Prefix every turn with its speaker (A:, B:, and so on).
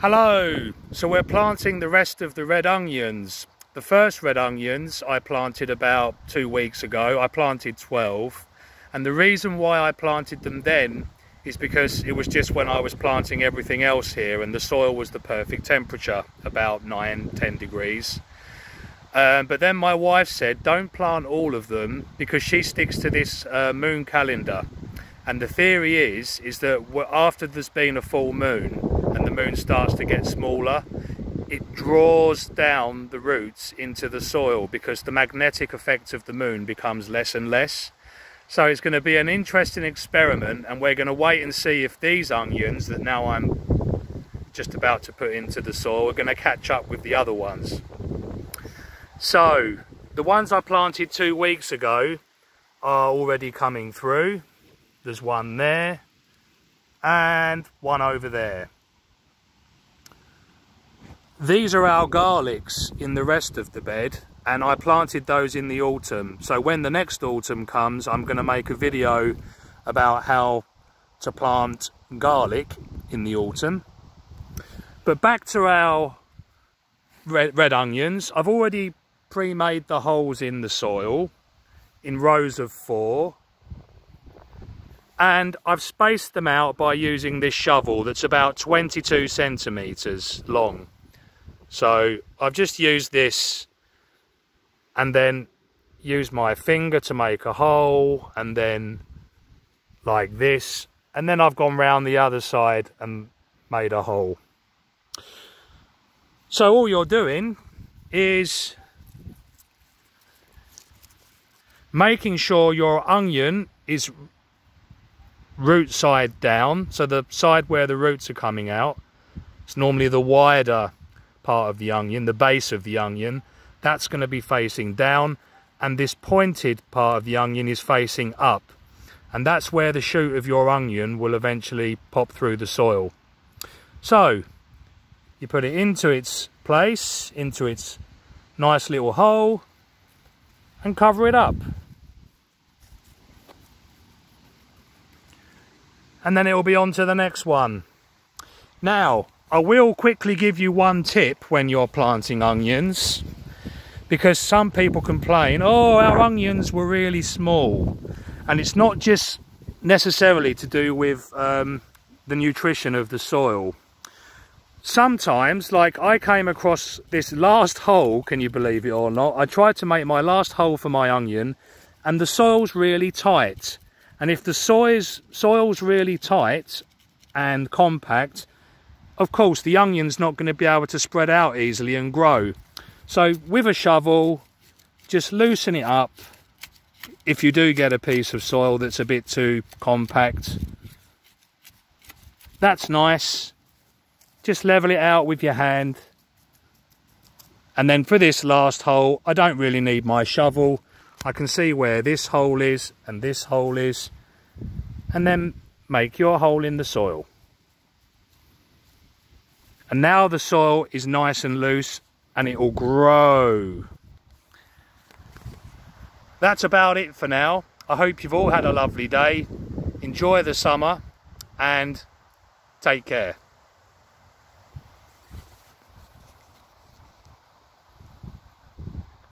A: Hello! So we're planting the rest of the red onions. The first red onions I planted about two weeks ago. I planted 12 and the reason why I planted them then is because it was just when I was planting everything else here and the soil was the perfect temperature, about 9, 10 degrees. Um, but then my wife said don't plant all of them because she sticks to this uh, moon calendar and the theory is is that after there's been a full moon and the moon starts to get smaller it draws down the roots into the soil because the magnetic effect of the moon becomes less and less so it's going to be an interesting experiment and we're going to wait and see if these onions that now I'm just about to put into the soil are going to catch up with the other ones. So the ones I planted two weeks ago are already coming through. There's one there and one over there. These are our garlics in the rest of the bed and I planted those in the autumn. So when the next autumn comes, I'm going to make a video about how to plant garlic in the autumn. But back to our red, red onions. I've already pre-made the holes in the soil in rows of four. And I've spaced them out by using this shovel that's about 22 centimetres long. So I've just used this and then used my finger to make a hole and then like this and then I've gone round the other side and made a hole. So all you're doing is making sure your onion is root side down, so the side where the roots are coming out. It's normally the wider part of the onion, the base of the onion, that's going to be facing down and this pointed part of the onion is facing up and that's where the shoot of your onion will eventually pop through the soil. So you put it into its place, into its nice little hole and cover it up. And then it will be on to the next one. Now, I will quickly give you one tip when you're planting onions because some people complain, oh, our onions were really small. And it's not just necessarily to do with um, the nutrition of the soil. Sometimes, like I came across this last hole, can you believe it or not? I tried to make my last hole for my onion and the soil's really tight. And if the soil's, soil's really tight and compact, of course the onion's not going to be able to spread out easily and grow. So with a shovel, just loosen it up. If you do get a piece of soil that's a bit too compact, that's nice. Just level it out with your hand. And then for this last hole, I don't really need my shovel. I can see where this hole is and this hole is. And then make your hole in the soil. And now the soil is nice and loose and it will grow. That's about it for now. I hope you've all had a lovely day. Enjoy the summer and take care.